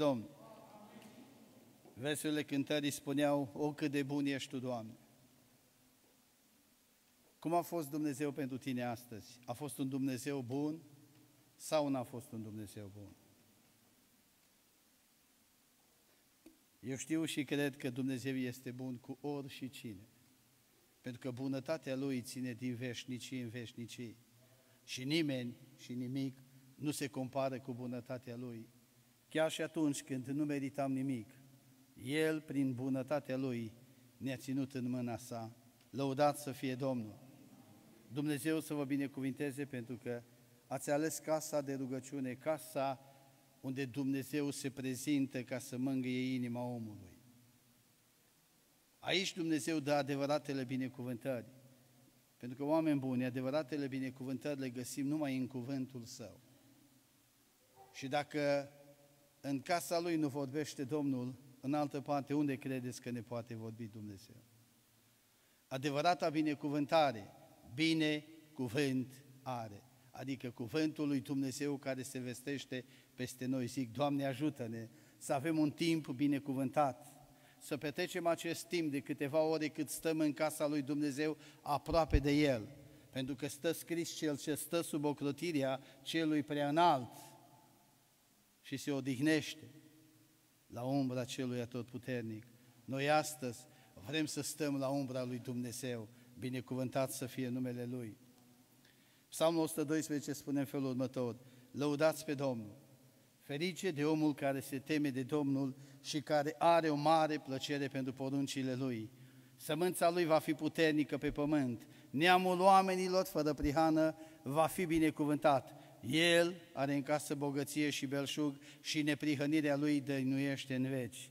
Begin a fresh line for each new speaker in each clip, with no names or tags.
Domnul. Versurile cântării spuneau, o cât de bun ești Tu, Doamne. Cum a fost Dumnezeu pentru tine astăzi? A fost un Dumnezeu bun sau n-a fost un Dumnezeu bun? Eu știu și cred că Dumnezeu este bun cu ori și cine. Pentru că bunătatea Lui ține din veșnicii în veșnicii. Și nimeni și nimic nu se compară cu bunătatea Lui. Chiar și atunci când nu meritam nimic, El, prin bunătatea Lui, ne-a ținut în mâna sa. Lăudat să fie Domnul! Dumnezeu să vă binecuvinteze pentru că ați ales casa de rugăciune, casa unde Dumnezeu se prezintă ca să mângâie inima omului. Aici Dumnezeu dă adevăratele binecuvântări. Pentru că, oameni buni, adevăratele binecuvântări le găsim numai în cuvântul Său. Și dacă în casa Lui nu vorbește Domnul, în altă parte, unde credeți că ne poate vorbi Dumnezeu? Adevărata binecuvântare, bine cuvânt are. Adică cuvântul lui Dumnezeu care se vestește peste noi. Zic, Doamne ajută-ne să avem un timp binecuvântat, să petrecem acest timp de câteva ore cât stăm în casa lui Dumnezeu aproape de El. Pentru că stă scris cel ce stă sub ocrotirea celui prea înalt și se odihnește la umbra celui atotputernic. Noi astăzi vrem să stăm la umbra lui Dumnezeu, binecuvântat să fie numele Lui. Psalmul 112 spune în felul următor, Lăudați pe Domnul, ferice de omul care se teme de Domnul și care are o mare plăcere pentru poruncile Lui. Sămânța Lui va fi puternică pe pământ, neamul oamenilor fără prihană va fi binecuvântat. El are în casă bogăție și belșug și neprihănirea Lui dăinuiește în veci.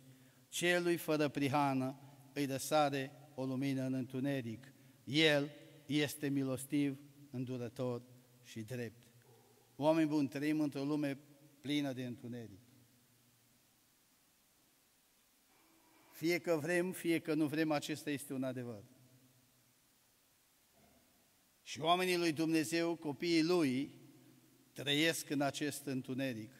Celui fără prihană îi răsare o lumină în întuneric. El este milostiv îndurător și drept. Oameni buni, trăim într-o lume plină de întuneric. Fie că vrem, fie că nu vrem, acesta este un adevăr. Și oamenii lui Dumnezeu, copiii lui, trăiesc în acest întuneric.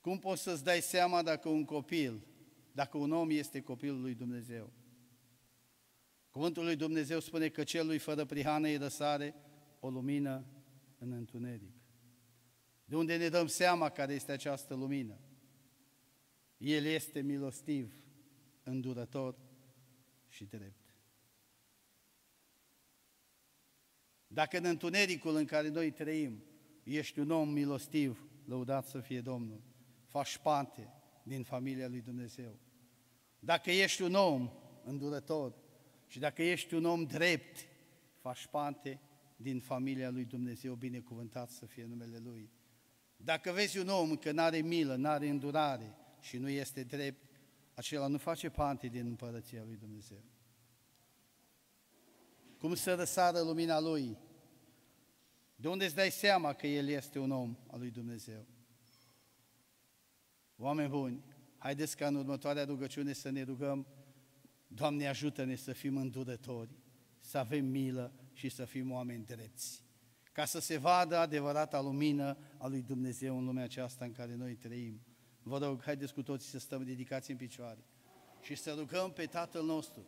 Cum poți să-ți dai seama dacă un copil, dacă un om este copilul lui Dumnezeu? Cuvântul lui Dumnezeu spune că celui fără prihană îi răsare o lumină în întuneric. De unde ne dăm seama care este această lumină? El este milostiv, îndurător și drept. Dacă în întunericul în care noi trăim ești un om milostiv, lăudat să fie Domnul, faci parte din familia lui Dumnezeu. Dacă ești un om îndurător, și dacă ești un om drept, faci parte din familia lui Dumnezeu, binecuvântat să fie numele Lui. Dacă vezi un om că nu are milă, nu are îndurare și nu este drept, acela nu face parte din împărăția lui Dumnezeu. Cum să răsară lumina Lui? De unde îți dai seama că El este un om al lui Dumnezeu? Oameni buni, haideți ca în următoarea rugăciune să ne rugăm Doamne, ajută-ne să fim îndurători, să avem milă și să fim oameni drepți, ca să se vadă adevărata lumină a lui Dumnezeu în lumea aceasta în care noi trăim. Vă rog, haideți cu toții să stăm ridicați în picioare și să rugăm pe Tatăl nostru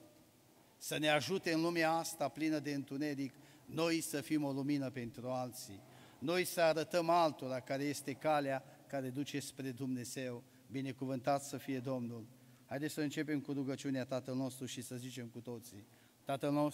să ne ajute în lumea asta plină de întuneric, noi să fim o lumină pentru alții, noi să arătăm altora care este calea care duce spre Dumnezeu. Binecuvântat să fie Domnul! Haideți să începem cu rugăciunea Tatăl nostru și să zicem cu toții, Tatăl nostru,